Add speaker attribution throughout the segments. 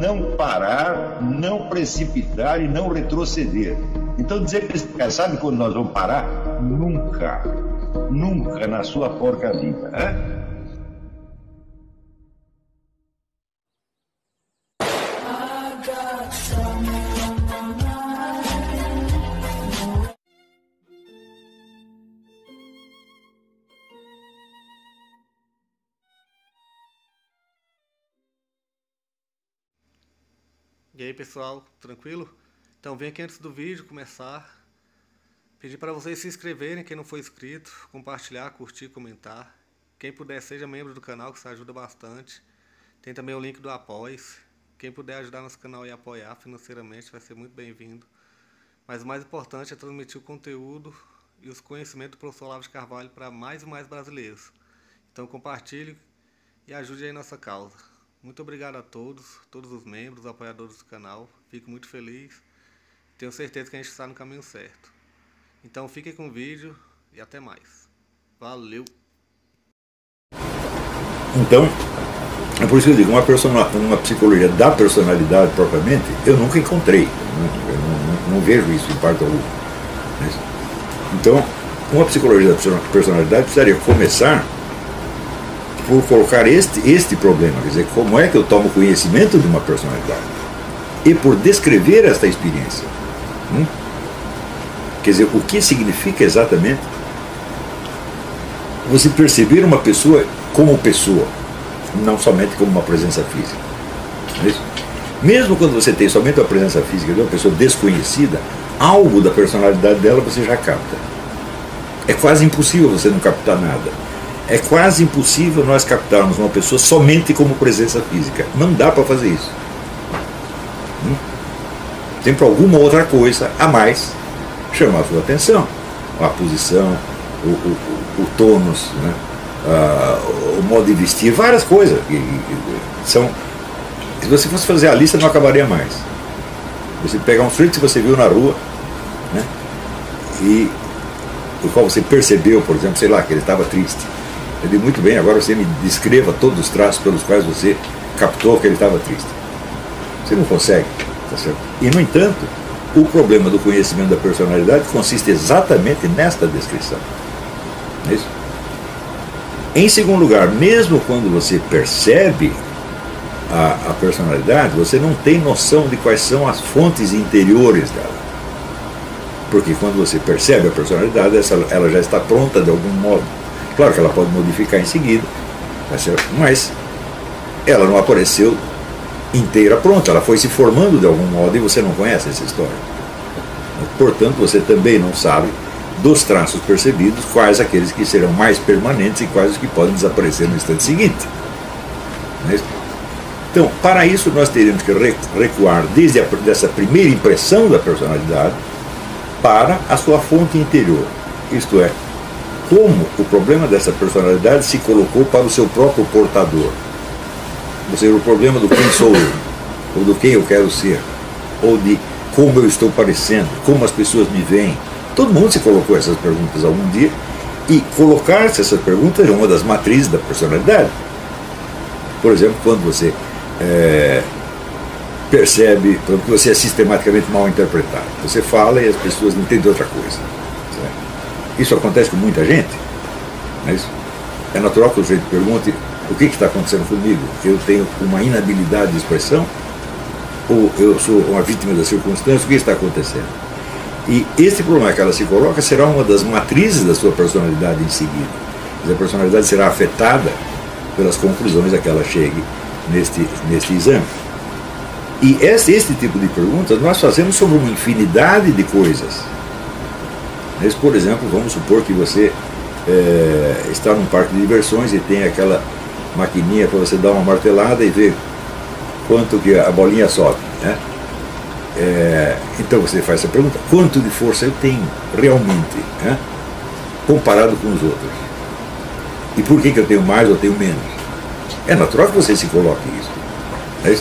Speaker 1: não parar, não precipitar e não retroceder. Então dizer que eles sabe quando nós vamos parar? Nunca. Nunca na sua porca vida. Hein?
Speaker 2: E aí pessoal, tranquilo? Então vem aqui antes do vídeo começar, pedir para vocês se inscreverem, quem não for inscrito, compartilhar, curtir, comentar. Quem puder seja membro do canal, que isso ajuda bastante. Tem também o link do Apoies. Quem puder ajudar nosso canal e apoiar financeiramente vai ser muito bem-vindo. Mas o mais importante é transmitir o conteúdo e os conhecimentos do professor Olavo de Carvalho para mais e mais brasileiros. Então compartilhe e ajude aí nossa causa. Muito obrigado a todos, todos os membros, apoiadores do canal. Fico muito feliz. Tenho certeza que a gente está no caminho certo. Então fiquem com o vídeo e até mais. Valeu!
Speaker 3: Então, é por isso que eu digo, uma, persona, uma psicologia da personalidade propriamente, eu nunca encontrei. Eu não, não, não vejo isso em parte alguma. Então, uma psicologia da personalidade precisaria começar por colocar este, este problema, quer dizer, como é que eu tomo conhecimento de uma personalidade e por descrever esta experiência. Hum? Quer dizer, o que significa exatamente você perceber uma pessoa como pessoa, não somente como uma presença física. É Mesmo quando você tem somente a presença física de uma pessoa desconhecida, algo da personalidade dela você já capta. É quase impossível você não captar nada. É quase impossível nós captarmos uma pessoa somente como presença física. Não dá para fazer isso. Hum? Sempre alguma outra coisa a mais chamar a sua atenção. A posição, o, o, o, o tônus, né? Uh, o modo de vestir, várias coisas. E, e, são, se você fosse fazer a lista, não acabaria mais. Você pegar um sujeito que você viu na rua, né? e o qual você percebeu, por exemplo, sei lá, que ele estava triste. Eu digo, muito bem, agora você me descreva todos os traços pelos quais você captou que ele estava triste. Você não consegue, tá certo? E, no entanto, o problema do conhecimento da personalidade consiste exatamente nesta descrição. É isso? Em segundo lugar, mesmo quando você percebe a, a, personalidade, você não tem noção de quais são as fontes interiores dela. Porque quando você percebe a personalidade, essa, ela já está pronta de algum modo. Claro que ela pode modificar em seguida, mas ela não apareceu inteira pronta, ela foi se formando de algum modo e você não conhece essa história. Portanto, você também não sabe dos traços percebidos quais aqueles que serão mais permanentes e quais os que podem desaparecer no instante seguinte. É então, para isso, nós teríamos que recuar desde a, dessa primeira impressão da personalidade para a sua fonte interior, isto é, como o problema dessa personalidade se colocou para o seu próprio portador. Ou seja, o problema do quem sou eu, ou do quem eu quero ser, ou de como eu estou parecendo, como as pessoas me veem. Todo mundo se colocou essas perguntas algum dia, e colocar-se essas perguntas é uma das matrizes da personalidade. Por exemplo, quando você é, percebe, que você é sistematicamente mal interpretado. Você fala e as pessoas não entendem outra coisa. Isso acontece com muita gente. Mas é natural que o sujeito pergunte o que está acontecendo comigo? Eu tenho uma inabilidade de expressão? Ou eu sou uma vítima da circunstância? O que está acontecendo? E esse problema que ela se coloca será uma das matrizes da sua personalidade em seguida. A personalidade será afetada pelas conclusões a que ela chegue neste, neste exame. E esse, esse tipo de perguntas nós fazemos sobre uma infinidade de coisas mas, por exemplo, vamos supor que você é, está num parque de diversões e tem aquela maquininha para você dar uma martelada e ver quanto que a bolinha sobe. Né? É, então você faz essa pergunta, quanto de força eu tenho realmente, né? comparado com os outros? E por que, que eu tenho mais ou tenho menos? É natural que você se coloque isso. Né?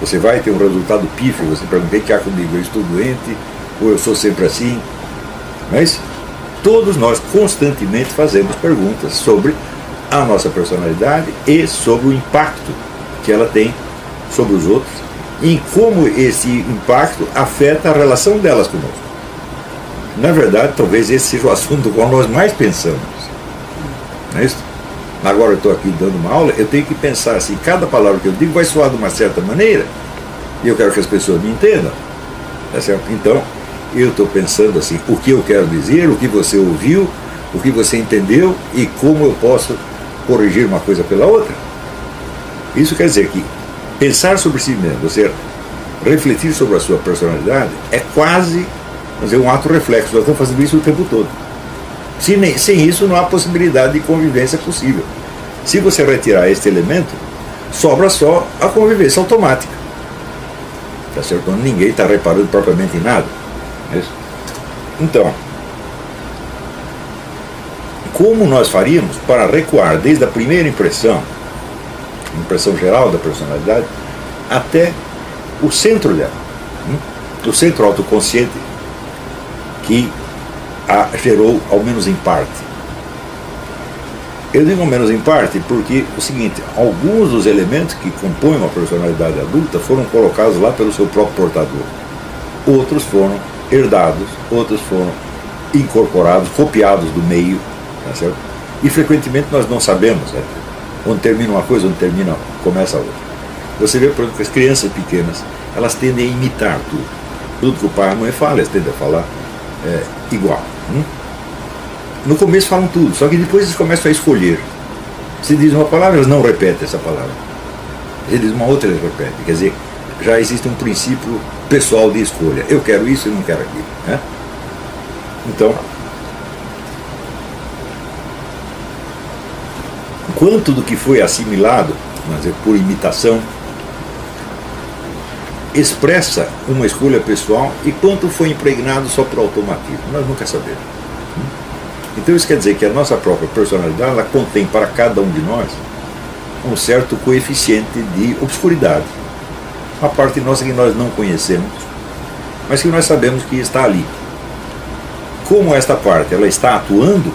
Speaker 3: Você vai ter um resultado pífio, você pergunta que há comigo, eu estou doente, ou eu sou sempre assim, mas todos nós constantemente fazemos perguntas sobre a nossa personalidade e sobre o impacto que ela tem sobre os outros em como esse impacto afeta a relação delas conosco. Na verdade, talvez esse seja o assunto do qual nós mais pensamos. Não é isso? Agora eu estou aqui dando uma aula, eu tenho que pensar assim, cada palavra que eu digo vai soar de uma certa maneira, e eu quero que as pessoas me entendam. Tá certo? Então, eu estou pensando assim, o que eu quero dizer, o que você ouviu, o que você entendeu e como eu posso corrigir uma coisa pela outra. Isso quer dizer que pensar sobre si mesmo, você refletir sobre a sua personalidade, é quase dizer, um ato reflexo. Nós estamos fazendo isso o tempo todo. Sem, sem isso, não há possibilidade de convivência possível. Se você retirar este elemento, sobra só a convivência automática. Tá certo? Quando ninguém está reparando propriamente em nada. É então, como nós faríamos para recuar desde a primeira impressão, impressão geral da personalidade, até o centro dela, hum? o centro autoconsciente que a gerou, ao menos em parte. Eu digo ao menos em parte porque o seguinte, alguns dos elementos que compõem uma personalidade adulta foram colocados lá pelo seu próprio portador. Outros foram herdados, outros foram incorporados, copiados do meio, tá certo? E frequentemente nós não sabemos né, onde termina uma coisa, onde termina, começa a outra. Você vê, por exemplo, que as crianças pequenas, elas tendem a imitar tudo. Tudo que o pai e a mãe falam, elas tendem a falar é, igual. Hum? No começo falam tudo, só que depois eles começam a escolher. Se diz uma palavra, eles não repetem essa palavra. Diz uma outra, eles repetem. Quer dizer, já existe um princípio pessoal de escolha. Eu quero isso e não quero aquilo. Né? Então, quanto do que foi assimilado dizer, por imitação expressa uma escolha pessoal e quanto foi impregnado só por automatismo. Nós nunca sabemos. Então isso quer dizer que a nossa própria personalidade ela contém para cada um de nós um certo coeficiente de obscuridade. Uma parte nossa que nós não conhecemos, mas que nós sabemos que está ali. Como esta parte ela está atuando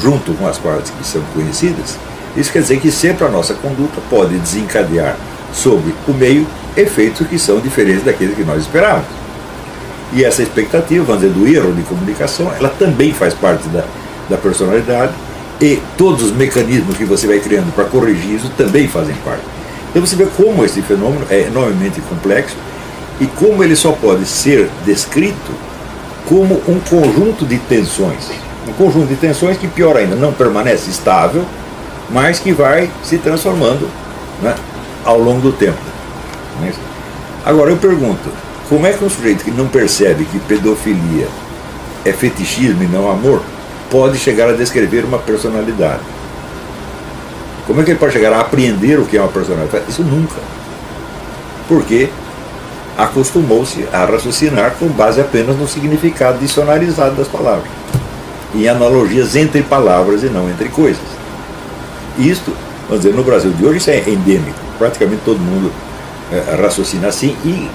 Speaker 3: junto com as partes que são conhecidas, isso quer dizer que sempre a nossa conduta pode desencadear sobre o meio efeitos que são diferentes daqueles que nós esperávamos. E essa expectativa, vamos dizer, do erro de comunicação, ela também faz parte da, da personalidade e todos os mecanismos que você vai criando para corrigir isso também fazem parte. Então você vê como esse fenômeno é enormemente complexo e como ele só pode ser descrito como um conjunto de tensões. Um conjunto de tensões que, pior ainda, não permanece estável, mas que vai se transformando né, ao longo do tempo. Agora eu pergunto, como é que um sujeito que não percebe que pedofilia é fetichismo e não amor pode chegar a descrever uma personalidade? Como é que ele pode chegar a apreender o que é uma personalidade? Isso nunca. Porque acostumou-se a raciocinar com base apenas no significado dicionarizado das palavras, em analogias entre palavras e não entre coisas. Isto, vamos dizer, no Brasil de hoje isso é endêmico. Praticamente todo mundo é, raciocina assim e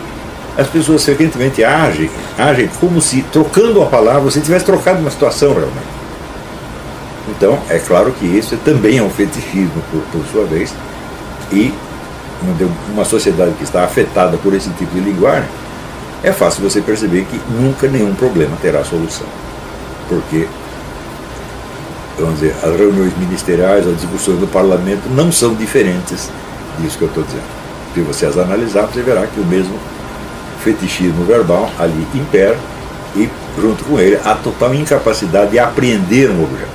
Speaker 3: as pessoas frequentemente agem, agem como se, trocando a palavra, você tivesse trocado uma situação realmente. Então, é claro que isso também é um fetichismo, por, por sua vez, e uma sociedade que está afetada por esse tipo de linguagem, é fácil você perceber que nunca nenhum problema terá solução. Porque, vamos dizer, as reuniões ministeriais, as discussões do parlamento não são diferentes disso que eu estou dizendo. Se você as analisar, você verá que o mesmo fetichismo verbal ali impera e, junto com ele, a total incapacidade de apreender um objeto.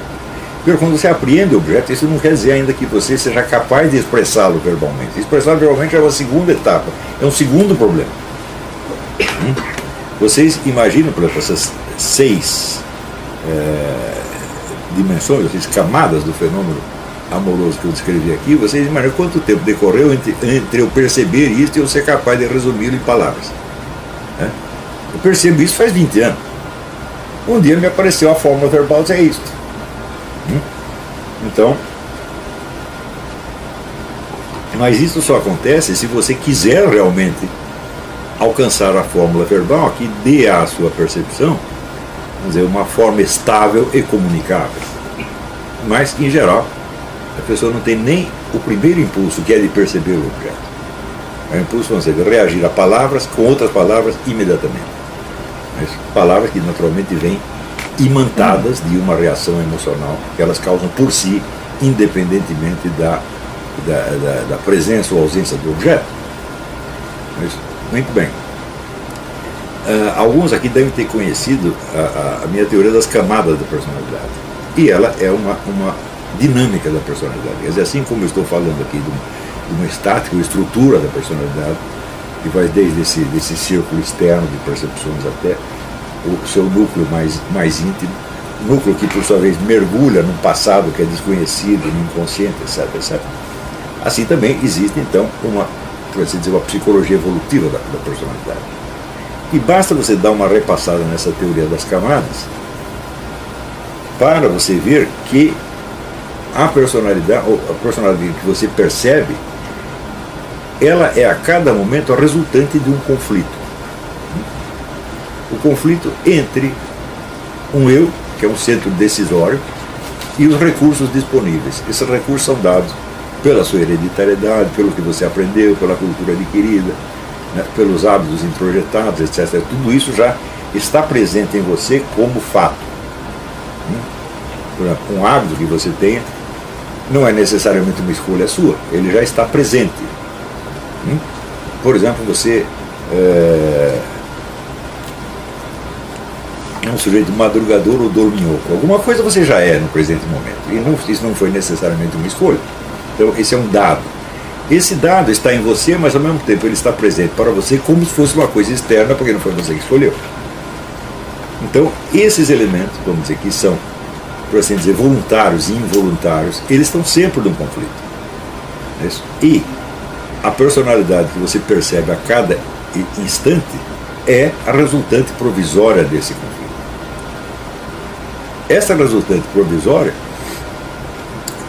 Speaker 3: Porque quando você apreende o objeto, isso não quer dizer ainda que você seja capaz de expressá-lo verbalmente. Expressá-lo verbalmente é uma segunda etapa, é um segundo problema. Hum? Vocês imaginam, por exemplo, essas seis é, dimensões, essas camadas do fenômeno amoroso que eu descrevi aqui, vocês imaginam quanto tempo decorreu entre, entre eu perceber isso e eu ser capaz de resumi-lo em palavras. Né? Eu percebo isso faz 20 anos. Um dia me apareceu a fórmula verbal é isso. Então, mas isso só acontece se você quiser realmente alcançar a fórmula verbal que dê à sua percepção vamos dizer, uma forma estável e comunicável. Mas, em geral, a pessoa não tem nem o primeiro impulso, que é de perceber o objeto. É o impulso francês, reagir a palavras com outras palavras imediatamente. Mas palavras que naturalmente vêm imantadas de uma reação emocional que elas causam por si, independentemente da, da, da, da presença ou ausência do objeto. Mas, muito bem. Uh, alguns aqui devem ter conhecido a, a, minha teoria das camadas da personalidade. E ela é uma, uma dinâmica da personalidade. Quer dizer, assim como eu estou falando aqui de, de uma estática, uma estrutura da personalidade, que vai desde esse desse círculo externo de percepções até o seu núcleo mais, mais íntimo, núcleo que por sua vez mergulha num passado que é desconhecido, no inconsciente, etc, etc. Assim também existe então uma, assim dizer, uma psicologia evolutiva da, da personalidade. E basta você dar uma repassada nessa teoria das camadas para você ver que a personalidade, a personalidade que você percebe, ela é a cada momento a resultante de um conflito o conflito entre um eu, que é um centro decisório, e os recursos disponíveis. Esses recursos são dados pela sua hereditariedade, pelo que você aprendeu, pela cultura adquirida, né, pelos hábitos introjetados, etc. Tudo isso já está presente em você como fato. Hum? Um hábito que você tenha não é necessariamente uma escolha sua, ele já está presente. Hum? Por exemplo, você. É é um sujeito madrugador ou dorminhoco. Alguma coisa você já é no presente momento. E não, isso não foi necessariamente uma escolha. Então, esse é um dado. Esse dado está em você, mas ao mesmo tempo ele está presente para você como se fosse uma coisa externa, porque não foi você que escolheu. Então, esses elementos, vamos dizer, que são, por assim dizer, voluntários e involuntários, eles estão sempre num conflito. É e a personalidade que você percebe a cada instante é a resultante provisória desse conflito. Essa resultante provisória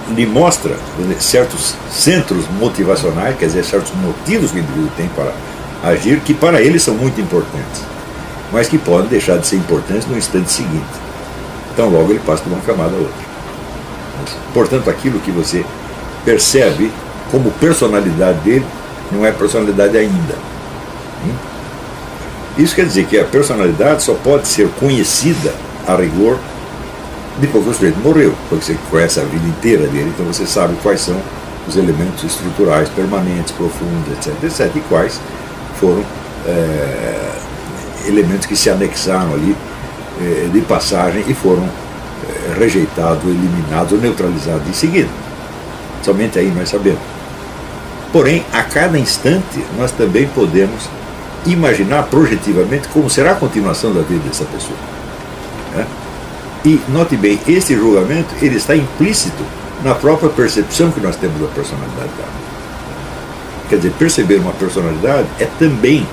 Speaker 3: lhe mostra certos centros motivacionais, quer dizer, certos motivos que o indivíduo tem para agir, que para ele são muito importantes, mas que podem deixar de ser importantes no instante seguinte. Então, logo ele passa de uma camada a outra. Portanto, aquilo que você percebe como personalidade dele não é personalidade ainda. Isso quer dizer que a personalidade só pode ser conhecida a rigor depois o sujeito morreu, porque você conhece a vida inteira dele, então você sabe quais são os elementos estruturais permanentes, profundos, etc, etc, e quais foram é, elementos que se anexaram ali é, de passagem e foram é, rejeitados, eliminados ou neutralizados em seguida. Somente aí nós sabemos. Porém, a cada instante, nós também podemos imaginar projetivamente como será a continuação da vida dessa pessoa. E note bem, esse julgamento ele está implícito na própria percepção que nós temos da personalidade dela. Quer dizer, perceber uma personalidade é também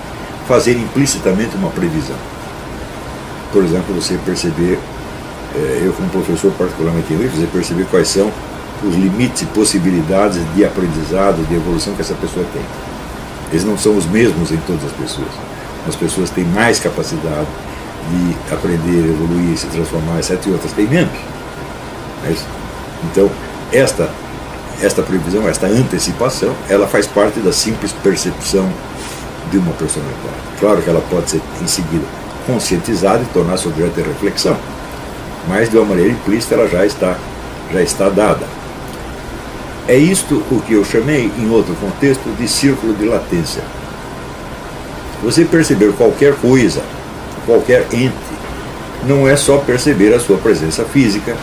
Speaker 3: fazer implicitamente uma previsão. Por exemplo, você perceber, eh, eu como professor particularmente em você perceber quais são os limites e possibilidades de aprendizado, de evolução que essa pessoa tem. Eles não são os mesmos em todas as pessoas. As pessoas têm mais capacidade, de aprender, evoluir, se transformar, etc. E outras têm menos. É então, esta, esta previsão, esta antecipação, ela faz parte da simples percepção de uma personalidade. Claro que ela pode ser, em seguida, conscientizada e tornar-se objeto de reflexão, mas de uma maneira implícita ela já está, já está dada. É isto o que eu chamei, em outro contexto, de círculo de latência. Você perceber qualquer coisa qualquer ente, não é só perceber a sua presença física,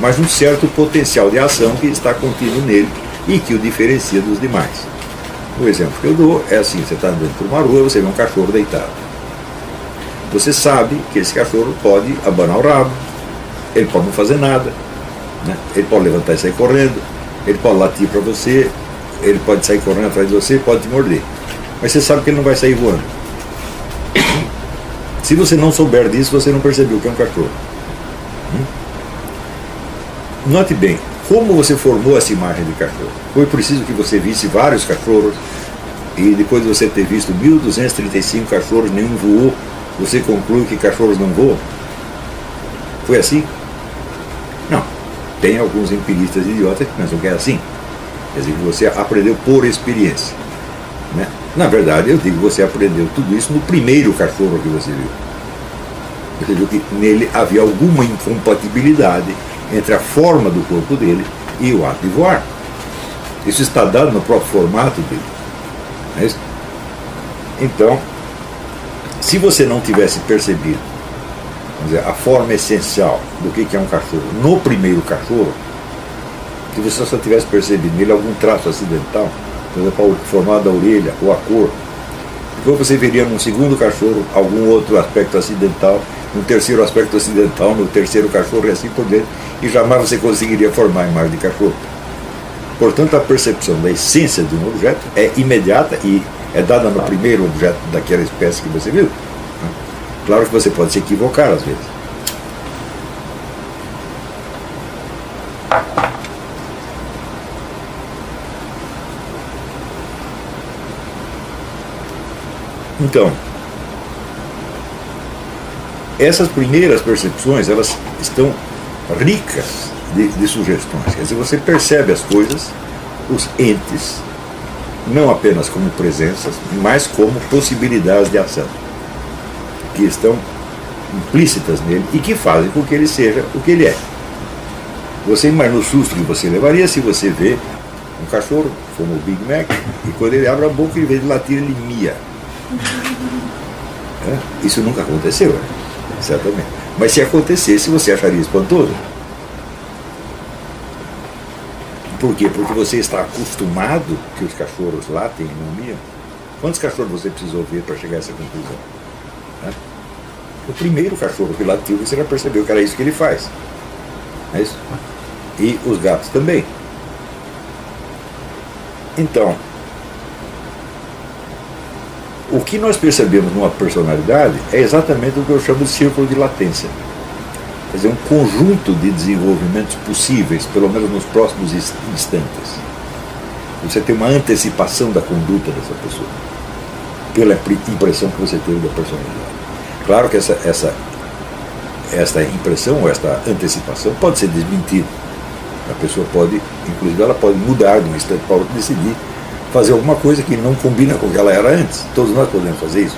Speaker 3: mas um certo potencial de ação que está contido nele e que o diferencia dos demais. O exemplo que eu dou é assim: você está andando por uma rua, você vê um cachorro deitado. Você sabe que esse cachorro pode abanar o rabo, ele pode não fazer nada, né? ele pode levantar e sair correndo, ele pode latir para você, ele pode sair correndo atrás de você, pode te morder. Mas você sabe que ele não vai sair voando. Se você não souber disso, você não percebeu que é um cachorro. Hum? Note bem, como você formou essa imagem de cachorro? Foi preciso que você visse vários cachorros e depois de você ter visto 1.235 cachorros, nenhum voou, você conclui que cachorros não voam? Foi assim? Não. Tem alguns empiristas idiotas que pensam que é assim. Quer dizer, você aprendeu por experiência. Na verdade, eu digo, você aprendeu tudo isso no primeiro cachorro que você viu. Você viu que nele havia alguma incompatibilidade entre a forma do corpo dele e o ato de voar. Isso está dado no próprio formato dele. É então, se você não tivesse percebido dizer, a forma essencial do que é um cachorro no primeiro cachorro, se você só tivesse percebido nele algum traço acidental, por exemplo, o formato da orelha ou a cor, depois você veria num segundo cachorro algum outro aspecto acidental, num terceiro aspecto acidental, no terceiro cachorro e assim por diante, e jamais você conseguiria formar a imagem de cachorro. Portanto, a percepção da essência de um objeto é imediata e é dada no primeiro objeto daquela espécie que você viu. Claro que você pode se equivocar às vezes. Então, essas primeiras percepções, elas estão ricas de, de, sugestões. Quer dizer, você percebe as coisas, os entes, não apenas como presenças, mas como possibilidades de ação, que estão implícitas nele e que fazem com que ele seja o que ele é. Você imagina o susto que você levaria se você vê um cachorro, como o Big Mac, e quando ele abre a boca, em vez de latir, ele mia. É? Isso nunca aconteceu, né? certamente. Mas se acontecesse, você acharia espantoso. Por quê? Porque você está acostumado que os cachorros latem e não miam. Quantos cachorros você precisou ver para chegar a essa conclusão? O primeiro cachorro que latiu, você já percebeu que era isso que ele faz. É isso? E os gatos também. Então, o que nós percebemos numa personalidade é exatamente o que eu chamo de círculo de latência. Quer dizer, um conjunto de desenvolvimentos possíveis, pelo menos nos próximos instantes. Você tem uma antecipação da conduta dessa pessoa, pela impressão que você teve da personalidade. Claro que essa, essa, esta impressão ou esta antecipação pode ser desmentida. A pessoa pode, inclusive, ela pode mudar de um instante para outro, decidir fazer alguma coisa que não combina com o que ela era antes. Todos nós podemos fazer isso.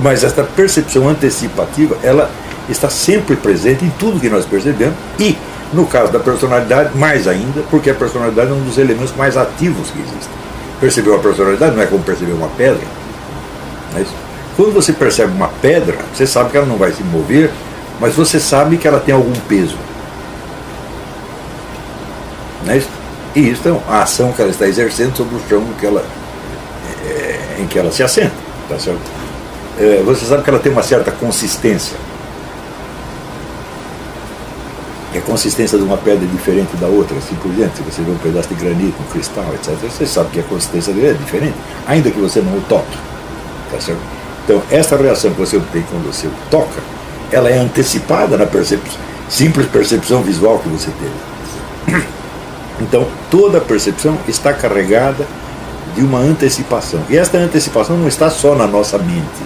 Speaker 3: Mas esta percepção antecipativa, ela está sempre presente em tudo que nós percebemos e, no caso da personalidade, mais ainda, porque a personalidade é um dos elementos mais ativos que existem. Perceber a personalidade não é como perceber uma pedra. Não é isso? Quando você percebe uma pedra, você sabe que ela não vai se mover, mas você sabe que ela tem algum peso. Não é isso? E isso é a ação que ela está exercendo sobre o chão que ela, é, em que ela se assenta. Tá certo? É, você sabe que ela tem uma certa consistência. E a consistência de uma pedra é diferente da outra, assim por diante. Se você vê um pedaço de granito, um cristal, etc., você sabe que a consistência dele é diferente, ainda que você não o toque. Tá certo? Então, essa reação que você tem quando você o toca, ela é antecipada na simples percepção visual que você teve. Então, toda percepção está carregada de uma antecipação. E esta antecipação não está só na nossa mente.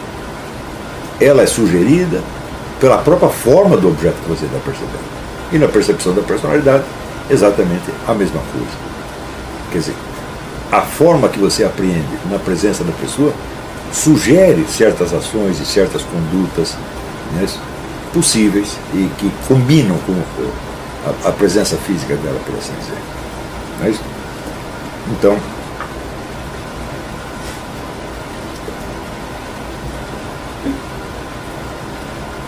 Speaker 3: Ela é sugerida pela própria forma do objeto que você está percebendo. E na percepção da personalidade, exatamente a mesma coisa. Quer dizer, a forma que você apreende na presença da pessoa sugere certas ações e certas condutas né, possíveis e que combinam com a, a presença física dela, por assim dizer. Não é isso? Então,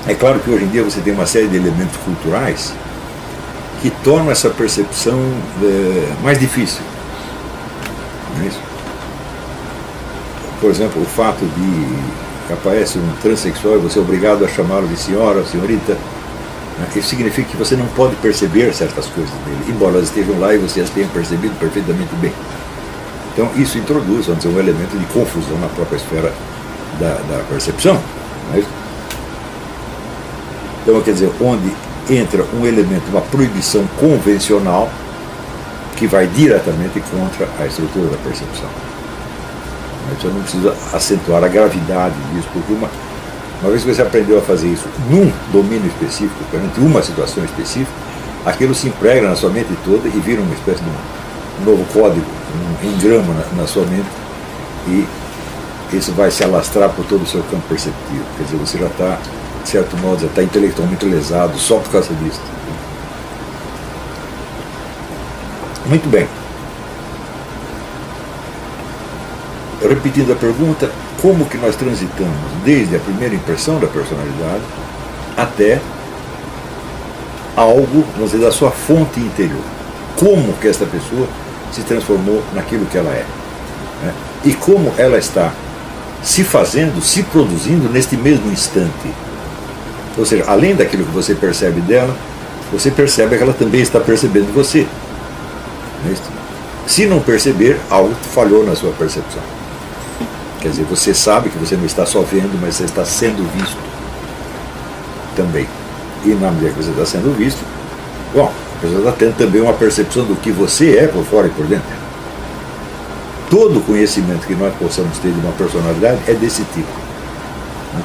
Speaker 3: é claro que hoje em dia você tem uma série de elementos culturais que tornam essa percepção é, mais difícil. Não é isso? Por exemplo, o fato de que aparece um transexual e você é obrigado a chamá-lo de senhora, senhorita? Isso significa que você não pode perceber certas coisas dele, embora elas estejam lá e você as tenha percebido perfeitamente bem. Então isso introduz, vamos dizer, um elemento de confusão na própria esfera da, da percepção. É então, quer dizer, onde entra um elemento, uma proibição convencional que vai diretamente contra a estrutura da percepção. Mas eu não preciso acentuar a gravidade disso, porque uma, uma vez que você aprendeu a fazer isso num domínio específico, perante uma situação específica, aquilo se emprega na sua mente toda e vira uma espécie de um novo código, um engrama na, na sua mente e isso vai se alastrar por todo o seu campo perceptivo. Quer dizer, você já está, de certo modo, já está intelectualmente lesado só por causa disso. Muito bem. Repetindo a pergunta, como que nós transitamos desde a primeira impressão da personalidade até algo, vamos dizer, da sua fonte interior. Como que esta pessoa se transformou naquilo que ela é. Né? E como ela está se fazendo, se produzindo neste mesmo instante. Ou seja, além daquilo que você percebe dela, você percebe que ela também está percebendo você. Se não perceber, algo falhou na sua percepção. Quer dizer, você sabe que você não está só vendo, mas você está sendo visto também. E na medida que você está sendo visto, bom, pessoa está tendo também uma percepção do que você é por fora e por dentro. Todo conhecimento que nós possamos ter de uma personalidade é desse tipo. Né?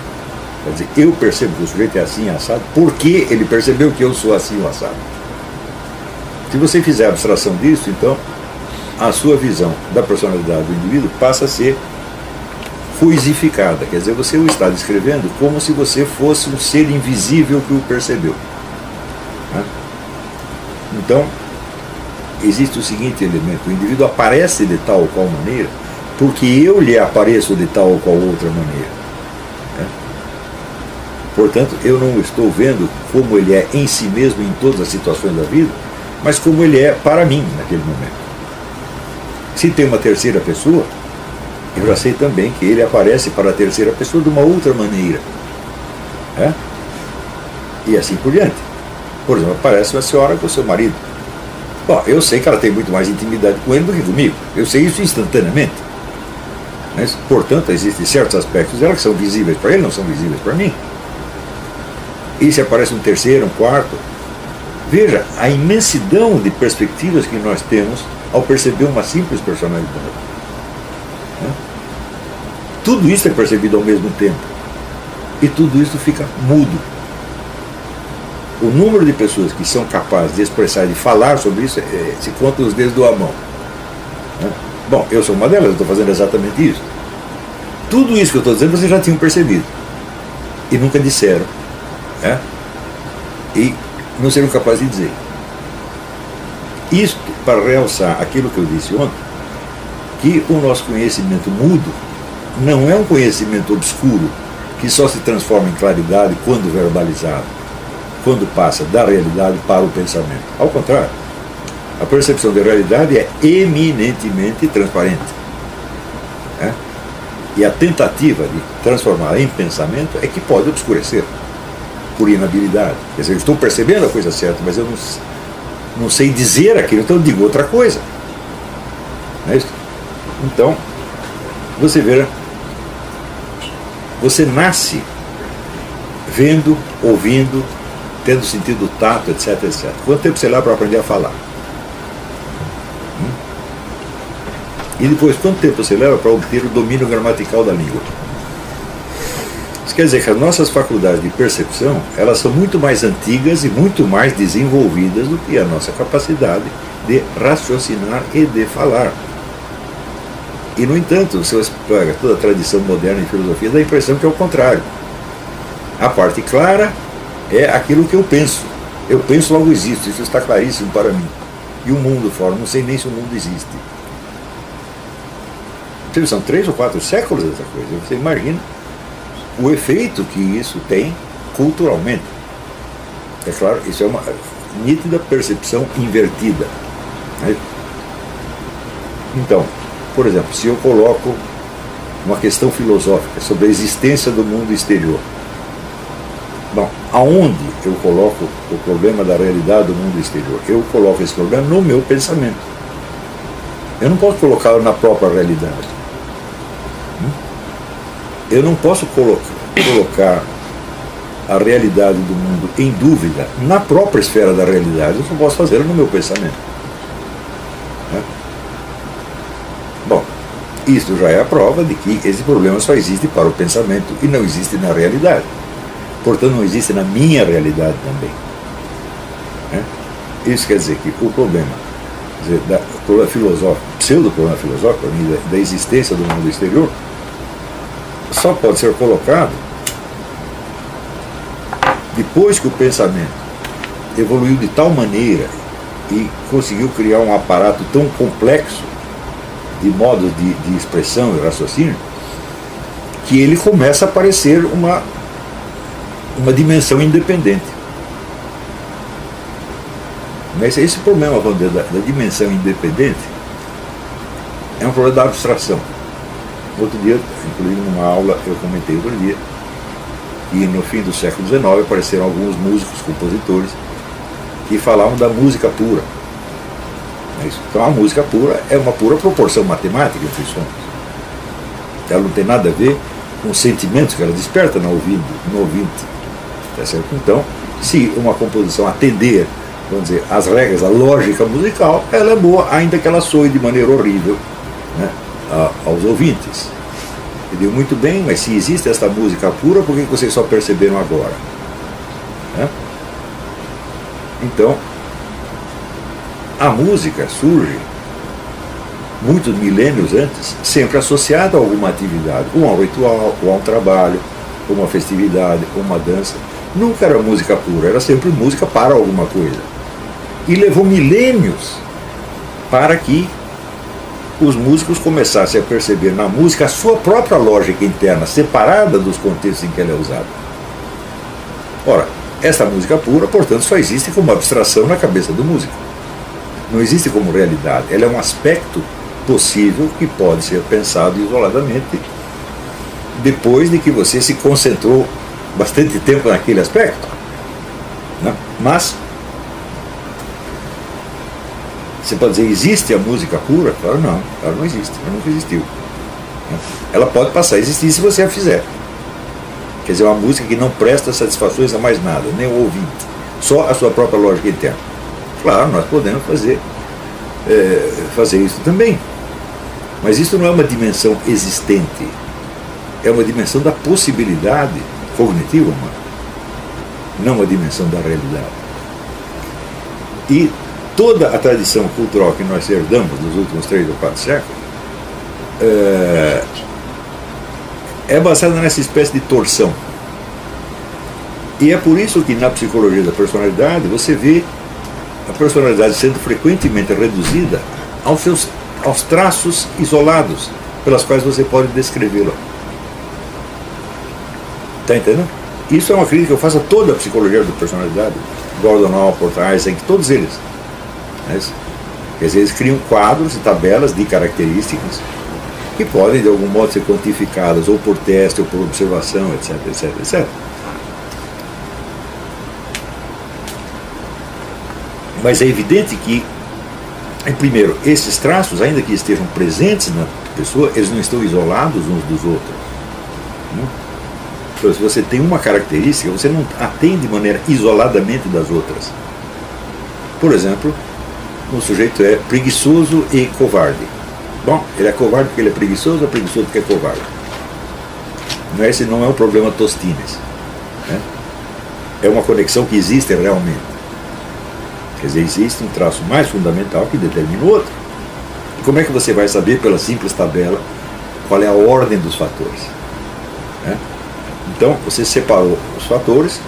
Speaker 3: Quer dizer, eu percebo que o sujeito é assim assado, porque ele percebeu que eu sou assim assado. Se você fizer abstração disso, então a sua visão da personalidade do indivíduo passa a ser coisificada, quer dizer, você o está descrevendo como se você fosse um ser invisível que o percebeu. Né? Então, existe o seguinte elemento: o indivíduo aparece de tal ou qual maneira porque eu lhe apareço de tal ou qual outra maneira. Né? Portanto, eu não estou vendo como ele é em si mesmo em todas as situações da vida, mas como ele é para mim naquele momento. Se tem uma terceira pessoa, eu já sei também que ele aparece para a terceira pessoa de uma outra maneira. É? E assim por diante. Por exemplo, aparece uma senhora com seu marido. Bom, eu sei que ela tem muito mais intimidade com ele do que comigo. Eu sei isso instantaneamente. Mas, portanto, existem certos aspectos dela que são visíveis para ele, não são visíveis para mim. E se aparece um terceiro, um quarto. Veja a imensidão de perspectivas que nós temos ao perceber uma simples personalidade. Tudo isso é percebido ao mesmo tempo. E tudo isso fica mudo. O número de pessoas que são capazes de expressar, de falar sobre isso, é, se conta os dedos da mão. Né? Bom, eu sou uma delas, estou fazendo exatamente isso. Tudo isso que eu estou dizendo vocês já tinham percebido. E nunca disseram. Né? E não seriam capazes de dizer. Isto para realçar aquilo que eu disse ontem, que o nosso conhecimento mudo não é um conhecimento obscuro que só se transforma em claridade quando verbalizado, quando passa da realidade para o pensamento. Ao contrário, a percepção da realidade é eminentemente transparente. É? E a tentativa de transformar em pensamento é que pode obscurecer por inabilidade. Quer dizer, eu estou percebendo a coisa certa, mas eu não, não sei dizer aquilo, então eu digo outra coisa. Não é isso? Então, você vê você nasce vendo, ouvindo, tendo sentido tato, etc, etc. Quanto tempo você leva para aprender a falar? Hum? E depois, quanto tempo você leva para obter o domínio gramatical da língua? Isso quer dizer que as nossas faculdades de percepção, elas são muito mais antigas e muito mais desenvolvidas do que a nossa capacidade de raciocinar e de falar. E, no entanto, se você pega toda a tradição moderna em filosofia, dá a impressão que é o contrário. A parte clara é aquilo que eu penso. Eu penso, logo existo. Isso está claríssimo para mim. E o mundo fora, não sei nem se o mundo existe. Então, são três ou quatro séculos dessa coisa. Você imagina o efeito que isso tem culturalmente. É claro, isso é uma nítida percepção invertida. Né? Então, por exemplo, se eu coloco uma questão filosófica sobre a existência do mundo exterior, bom, aonde eu coloco o problema da realidade do mundo exterior? Eu coloco esse problema no meu pensamento. Eu não posso colocá-lo na própria realidade. Hum? Eu não posso colocar, a realidade do mundo em dúvida na própria esfera da realidade, eu só posso fazê-lo no meu pensamento. Isto já é a prova de que esse problema só existe para o pensamento e não existe na realidade. Portanto, não existe na minha realidade também. Né? Isso quer dizer que o problema, dizer, da, problema filosófico, pseudo-problema filosófico, da, da existência do mundo exterior, só pode ser colocado depois que o pensamento evoluiu de tal maneira e conseguiu criar um aparato tão complexo de modos de, de expressão e raciocínio que ele começa a parecer uma, uma dimensão independente. Mas esse problema dizer, da, da dimensão independente é um problema da abstração. Outro dia, inclusive numa aula, eu comentei outro dia, e no fim do século XIX apareceram alguns músicos, compositores, que falavam da música pura. É então a música pura é uma pura proporção matemática entre sons. Ela não tem nada a ver com os sentimentos que ela desperta no ouvido, no ouvinte. Tá certo? Então, se uma composição atender, vamos dizer, as regras, a lógica musical, ela é boa, ainda que ela soe de maneira horrível né, aos ouvintes. Entendeu? Muito bem, mas se existe esta música pura, por que vocês só perceberam agora? Né? Então, a música surge muitos milênios antes, sempre associada a alguma atividade, ou a um ritual, ou a um trabalho, ou uma festividade, ou uma dança. Nunca era música pura, era sempre música para alguma coisa. E levou milênios para que os músicos começassem a perceber na música a sua própria lógica interna, separada dos contextos em que ela é usada. Ora, esta música pura, portanto, só existe como abstração na cabeça do músico. Não existe como realidade. Ela é um aspecto possível que pode ser pensado isoladamente depois de que você se concentrou bastante tempo naquele aspecto. Né? Mas você pode dizer, existe a música pura? Claro, não, ela não existe, ela nunca existiu. Ela pode passar a existir se você a fizer. Quer dizer, uma música que não presta satisfações a mais nada, nem o ouvinte, só a sua própria lógica interna. Claro, nós podemos fazer, é, fazer isso também. Mas isso não é uma dimensão existente, é uma dimensão da possibilidade cognitiva humana, não uma dimensão da realidade. E toda a tradição cultural que nós herdamos nos últimos três ou quatro séculos é, é baseada nessa espécie de torção. E é por isso que na psicologia da personalidade você vê a personalidade sendo frequentemente reduzida aos seus aos traços isolados pelas quais você pode descrevê-la. Está entendendo? Isso é uma crítica que eu faço a toda a psicologia da personalidade. Gordon Allport, Isaac, todos eles. Mas, quer dizer, eles criam quadros e tabelas de características que podem de algum modo ser quantificadas ou por teste ou por observação, etc, etc, etc. Mas é evidente que primeiro, esses traços, ainda que estejam presentes na pessoa, eles não estão isolados uns dos outros. Né? Então, se você tem uma característica, você não atende de maneira isoladamente das outras. Por exemplo, um sujeito é preguiçoso e covarde. Bom, ele é covarde porque ele é preguiçoso é preguiçoso porque é covarde? Esse não é um problema Tostines. Né? É uma conexão que existe realmente. Quer dizer, existe um traço mais fundamental que determina o outro. E como é que você vai saber, pela simples tabela, qual é a ordem dos fatores? Né? Então, você separou os fatores,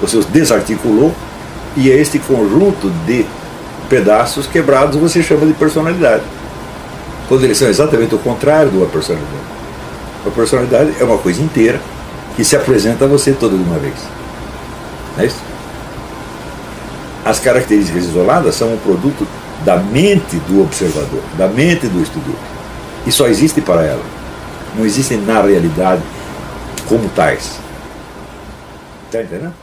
Speaker 3: você os desarticulou, e é este conjunto de pedaços quebrados você chama de personalidade. Quando eles são exatamente o contrário de uma personalidade. A personalidade é uma coisa inteira que se apresenta a você toda de uma vez. Não é isso? As características isoladas são um produto da mente do observador, da mente do estudioso. E só existe para ela. Não existem na realidade como tais. Está entendendo?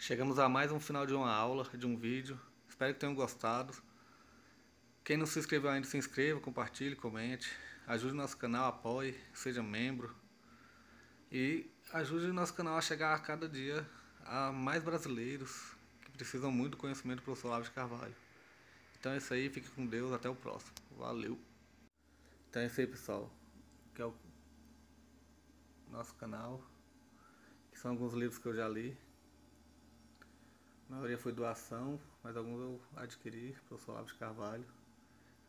Speaker 2: Chegamos a mais um final de uma aula, de um vídeo. Espero que tenham gostado. Quem não se inscreveu ainda, se inscreva, compartilhe, comente. Ajude nosso canal, apoie, seja membro. E ajude o nosso canal a chegar a cada dia a mais brasileiros que precisam muito do conhecimento do professor Olavo de Carvalho. Então é isso aí, fique com Deus, até o próximo. Valeu! Então é isso aí pessoal, que é o nosso canal, que são alguns livros que eu já li. A maioria foi doação, mas alguns eu adquiri, professor Olavo de Carvalho.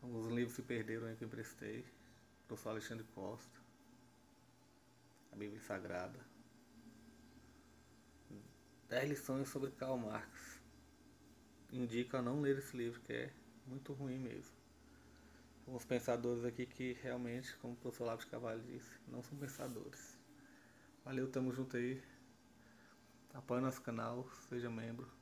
Speaker 2: Alguns livros se perderam aí que eu emprestei, professor Alexandre Costa, a Bíblia Sagrada. 10 lições sobre Karl Marx. Indica a não ler esse livro, que é muito ruim mesmo. Alguns pensadores aqui que realmente, como o professor Lápis Cavalho disse, não são pensadores. Valeu, tamo junto aí. Apoie nosso canal, seja membro.